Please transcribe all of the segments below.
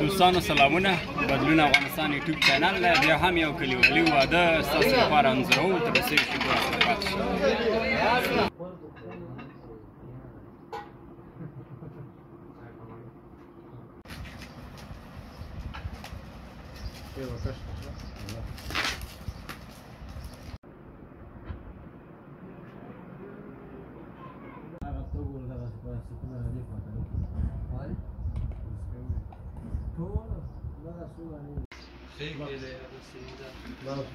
دوستانو سلامونه بدلون افغانستان یوټیوب چینل بیا هم یو کلیوالي واده ستاسو لپاره انځورو تر اوسه شکر دا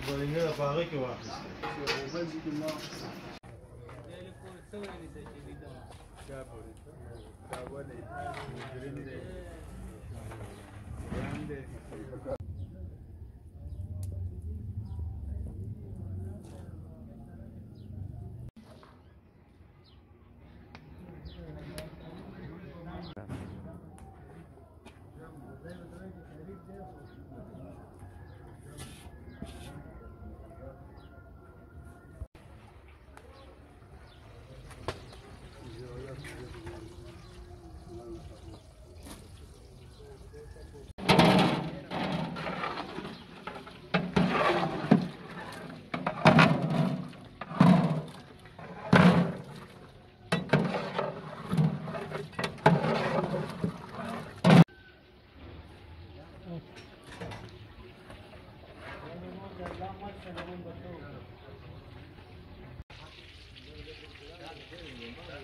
بلنګه په هغه کې واخیسته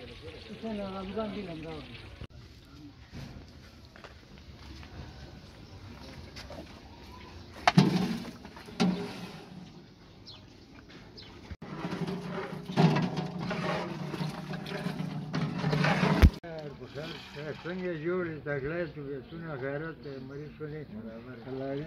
څنګه جوړې تکلیف څنګه غیرت مریض شولې خلایې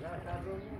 Graças a Deus.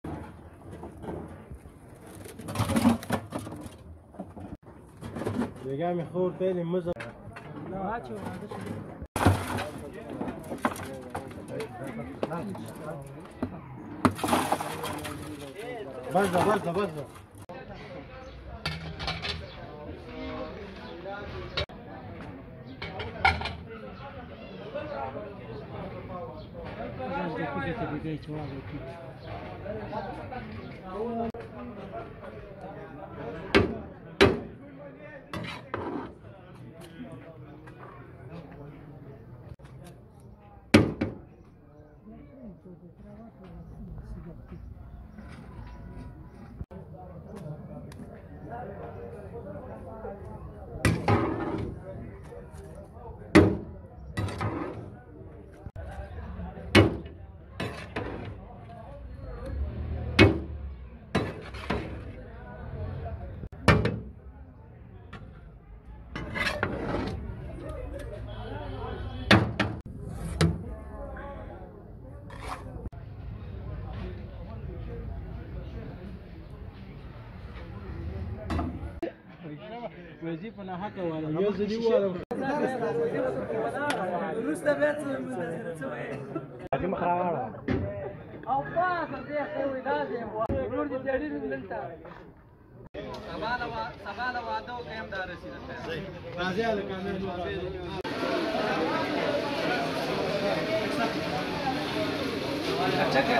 بگم خورد خیلی مزر Thank you. مجازي په نه حق واله یو ځلې وایم وروسته بیا څه هغه مخ راواړه او پاسه دې خو دا دې ورور دې ډېر دلته سبا له سبا له واده کوم دا رسیدته راځي له کامل अच्छा क्या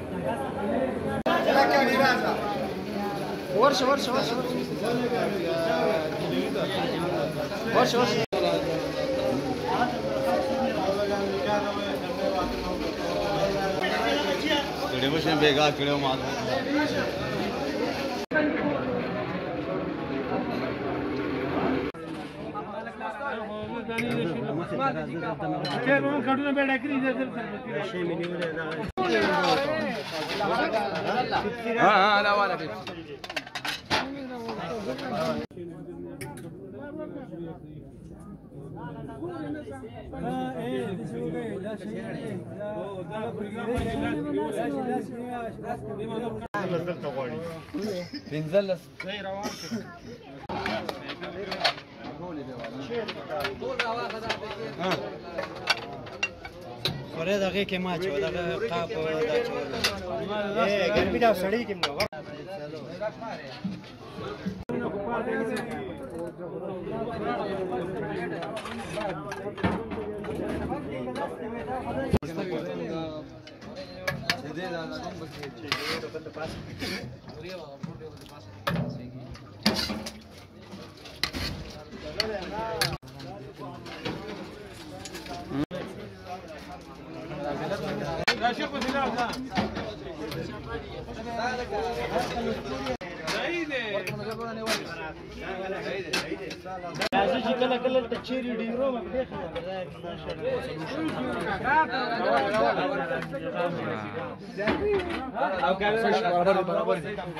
वर्ष वर्ष वर्ष वर्ष वर्ष किड़े में बेगा किड़े मार ها لا ولا بيبسي بنزل خورې دغه کې ما چې دغه قاب دا چې اے ګرمي دا سړی کې نو دې دا دا کوم بکې چې دا په تاسو راځي چې کله کله ته چیرې ډیرو مې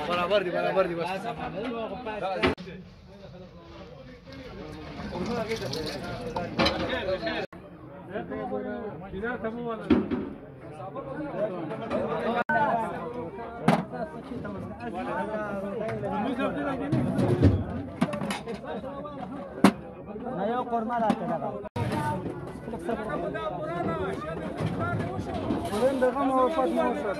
برابر دی برابر دی برابر دی برابر دی بس نه یو قرمه راته دغه قرآن دغه موافق مو وشو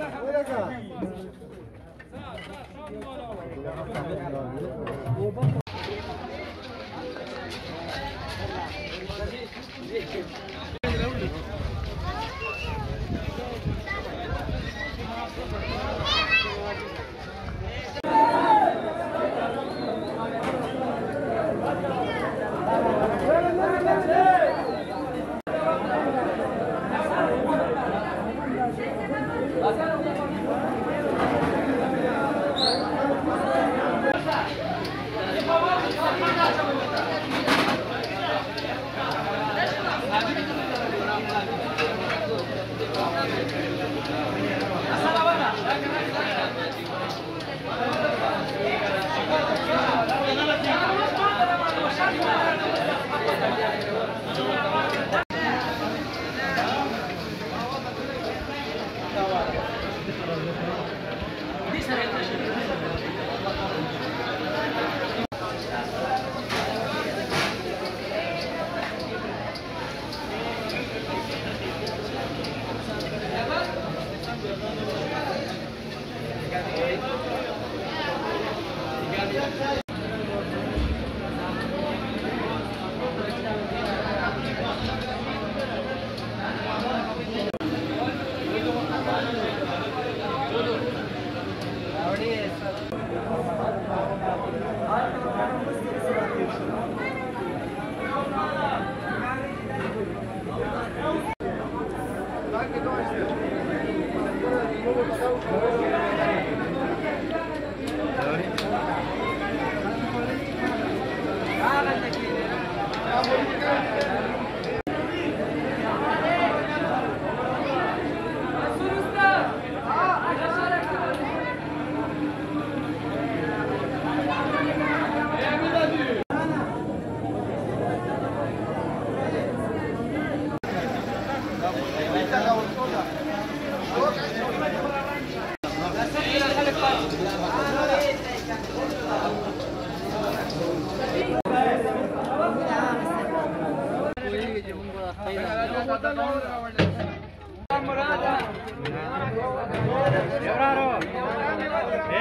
ఎవరారు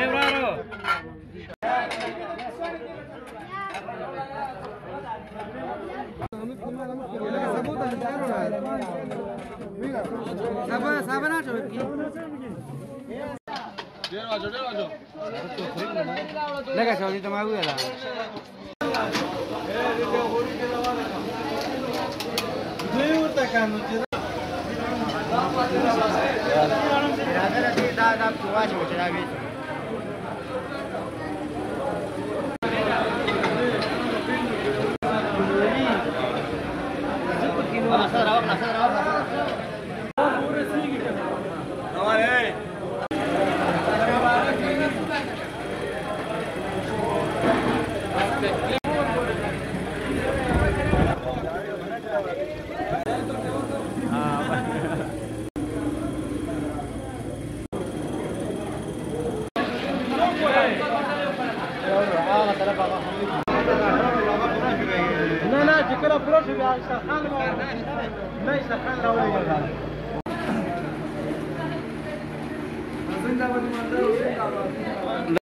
ఎవరారు సభ సభ నాటో લગા છો તમે આવ્યું એલા જેવું તકાનું راځه راځه دا دا کوه چې وچراوي